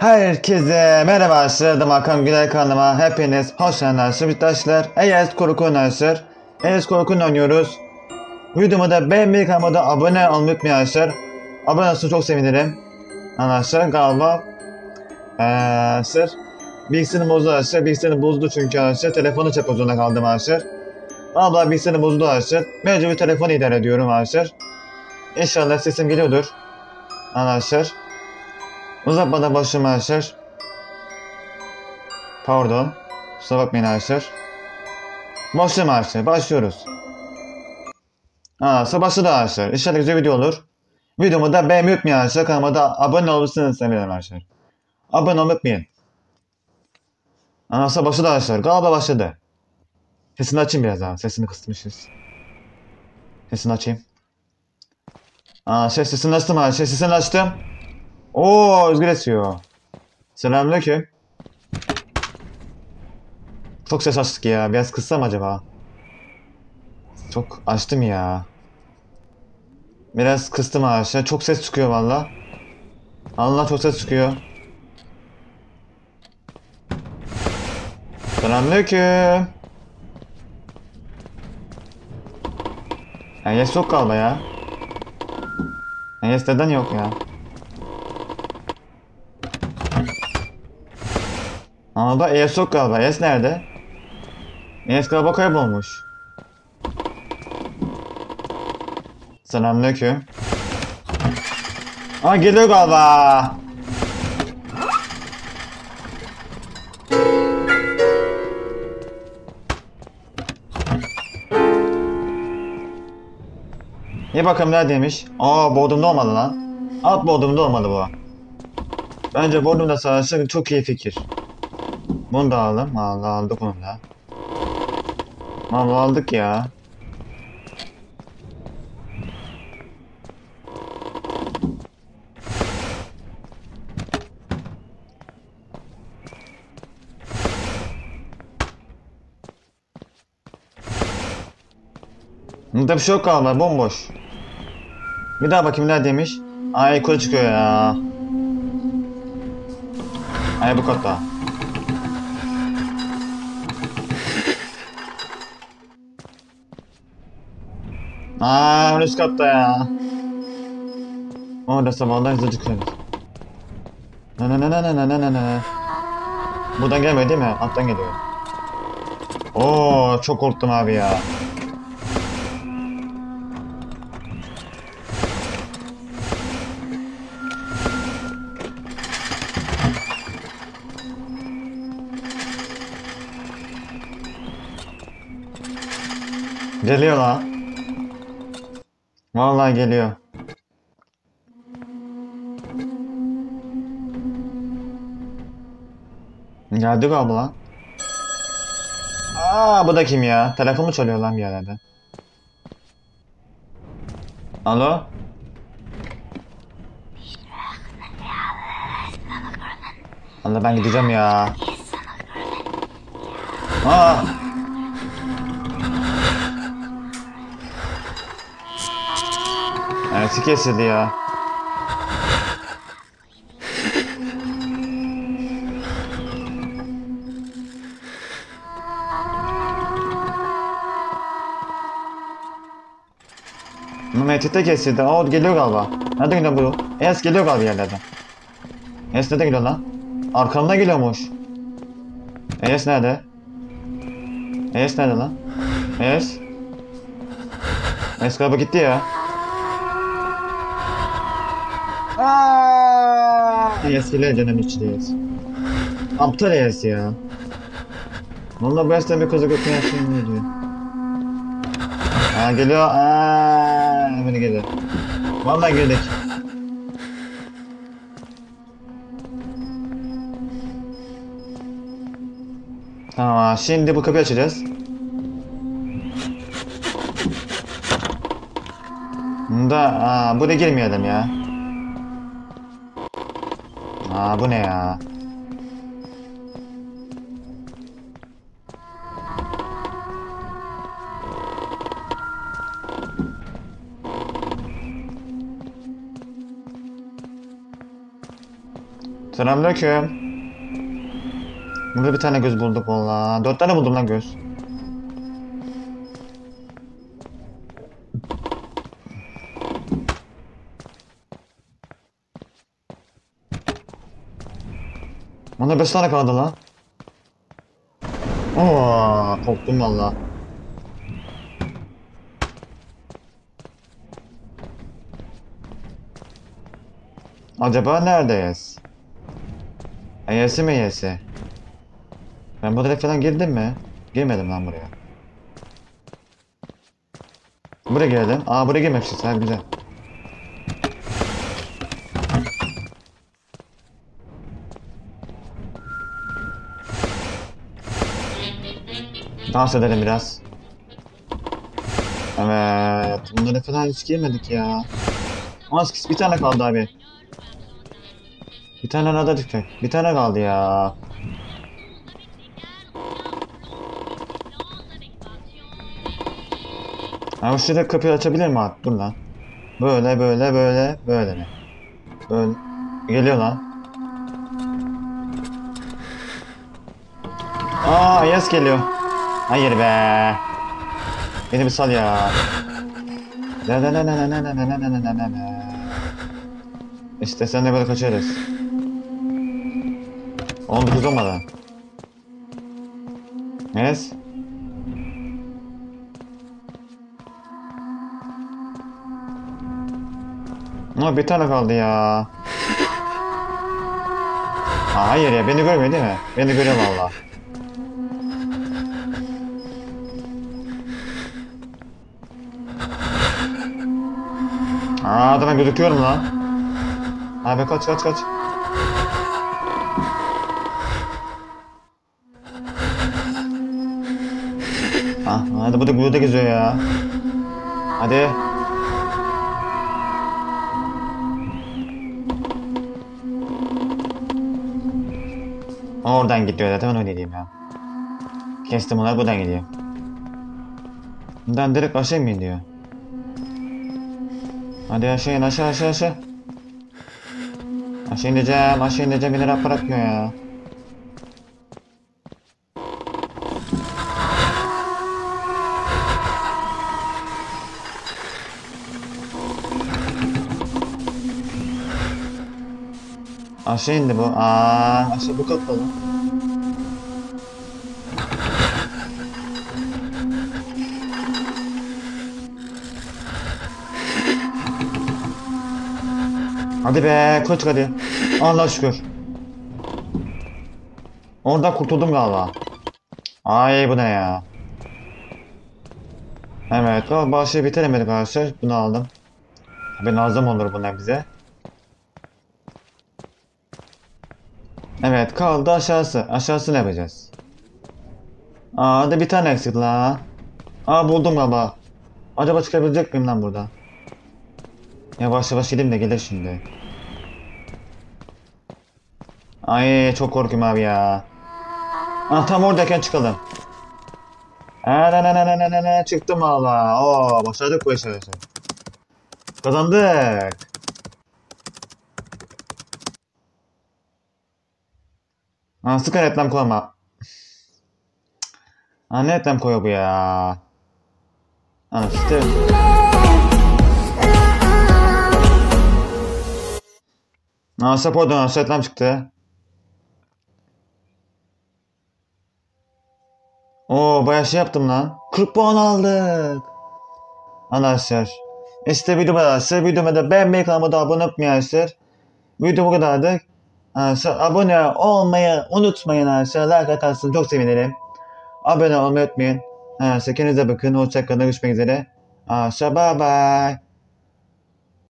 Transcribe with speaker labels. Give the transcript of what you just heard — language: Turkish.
Speaker 1: Herkese merhaba arkadaşlar. Hakan Güler kanalıma hepiniz hoş geldiniz arkadaşlar. ES Korku oynuyoruz. ES Korku oynuyoruz. Videomu da beğenmeyi kanalıma abone olmayı unutmayın arkadaşlar. Abone olursanız çok sevinirim. Arkadaşlar galiba eee sır bilgisayarım bozdu arkadaşlar. Bilgisayarım bozdu çünkü arkadaşlar. Telefonu çekmek zorunda kaldım arkadaşlar. Abla bilgisayarım bozdu arkadaşlar. Mecbur telefonu idare ediyorum arkadaşlar. İnşallah sesim geliyordur. Arkadaşlar. Uzatmadan başlayalım arkadaşlar. Pardon. Kusura bakmayın arkadaşlar. Başlayalım arkadaşlar. Başlıyoruz. Aa, başladı arkadaşlar. İnşallah güzel video olur. Videomu da beğenmeyi unutmayın arkadaşlar. Kanalıma da abone olursanız sevinirim arkadaşlar. Abone olmayı unutmayın. Aa, başladı arkadaşlar. Galiba başladı. Sesini açayım biraz daha. Sesini kısmışız. Sesini açayım. Aa, ses sesini açtım arkadaşlar. Sesini açtım. Oo rüzgar esiyor. Selamünaleyküm. Çok ses açtık ya. Biraz kıssam acaba? Çok açtım ya. Biraz kıstım arkadaşlar. Çok ses çıkıyor valla. Allah çok ses çıkıyor. Selamünaleyküm. Yani yes yok galiba ya. Yani yes neden yok ya? Ama da ES yok galiba. ES nerede? ES galiba kaybolmuş. Selamünaleyküm. Aa geliyor galiba. İyi bakalım neredeymiş? Aa Bodrum'da olmadı lan. Alt Bodrum'da olmadı bu. Bence Bodrum'da savaşmak çok iyi fikir. Bunu da alalım. Allah aldık onu da. Mal aldık ya. Burada bir şey yok galiba bomboş. Bir daha bakayım neredeymiş. Ay yukarı çıkıyor ya. Ay bu katta. Aa üst katta ya. Orada sabahlar hızlı çıkıyoruz. Ne ne ne ne ne ne ne ne. Buradan gelmiyor değil mi? Alttan geliyor. Oo çok korktum abi ya. Geliyor lan. Vallahi geliyor. Geldi galiba lan. Aa bu da kim ya? Telefonu çalıyor lan bir yerlerde. Alo? Allah ben gideceğim ya. Aa! Evet kesildi ya. Mehmet'te kesildi. Aa geliyor galiba. Nerede gidiyor bu? Es geliyor galiba yerlerden. Es nerede gidiyor lan? Arkamda geliyormuş. Es nerede? Es nerede lan? Es? Es galiba gitti ya. Eskiler canım içindeyiz. Aptal es ya. Valla bu esneme kızı götüne yaşayayım ne diyor. Ha geliyor. Aa, hemen geliyor. Vallahi girdik. Tamam şimdi bu kapıyı açacağız. Bunda aa buraya girmeyelim ya. Aa bu ne? Selamünaleyküm. Burada bir tane göz bulduk valla. Dört tane buldum lan göz. Bana beş tane kaldı lan. Oo, korktum valla. Acaba neredeyiz? Y'si mi Y'si? Ben bu direkt falan girdim mi? Girmedim lan buraya. Buraya geldim. Aa buraya girmemişiz. Ha güzel. Dans edelim biraz. Evet. Bunları falan hiç girmedik ya. Az bir tane kaldı abi. Bir tane daha düştü. Bir tane kaldı ya. Ama şurada kapıyı açabilir mi abi? Dur lan. Böyle böyle böyle böyle mi? Böyle. Geliyor lan. Aa Ayas geliyor. Hayır be. Beni bir sal ya. La la la la la la la la la la la la. İşte sen de böyle kaçarız. 19 olmadan. Yes. Ama bir tane kaldı ya. Hayır ya beni görmüyor değil mi? Beni görüyor valla. Aa adama gözüküyorum lan. Abi kaç kaç kaç. Ah, hadi bu da burada geziyor ya. Hadi. Oradan gidiyor zaten onu diyeyim ya. Kestim onlar buradan gidiyor. Buradan direkt aşağı mı diyor. Hadi aşağı in aşağı aşağı aşağı. Aşağı ineceğim aşağı ineceğim beni rahat bırakmıyor ya. Aşağı indi bu. Aa, aşağı bu kapalı. Hadi be koç hadi. Allah şükür. Oradan kurtuldum galiba. Ay bu ne ya? Evet o başı bitiremedik arkadaşlar. Bunu aldım. Tabi lazım olur bunlar bize. Evet kaldı aşağısı. Aşağısı ne yapacağız? Aa hadi bir tane eksik la. Aa buldum galiba. Acaba çıkabilecek miyim lan burada? Yavaş yavaş gideyim de gelir şimdi. Ay çok korkuyorum abi ya. Ah tam oradayken çıkalım. Aa, ne ne ne ne ne ne ne çıktım valla. Oo başardık bu işi. Kazandık. Aa sıkı reklam koyma. Aa ne reklam koyuyor bu ya? Aa işte. Aa aşağı reklam çıktı. Oo bayağı şey yaptım lan. 40 puan aldık. Arkadaşlar. İşte video bu kadar. Videomu da beğenmeyi kanalıma da abone olmayı arkadaşlar. Video bu kadardı. Arkadaşlar abone olmayı unutmayın arkadaşlar. Like atarsanız çok sevinirim. Abone olmayı unutmayın. Arkadaşlar kendinize bakın. Hoşçakalın. Görüşmek üzere. Arkadaşlar bye bye.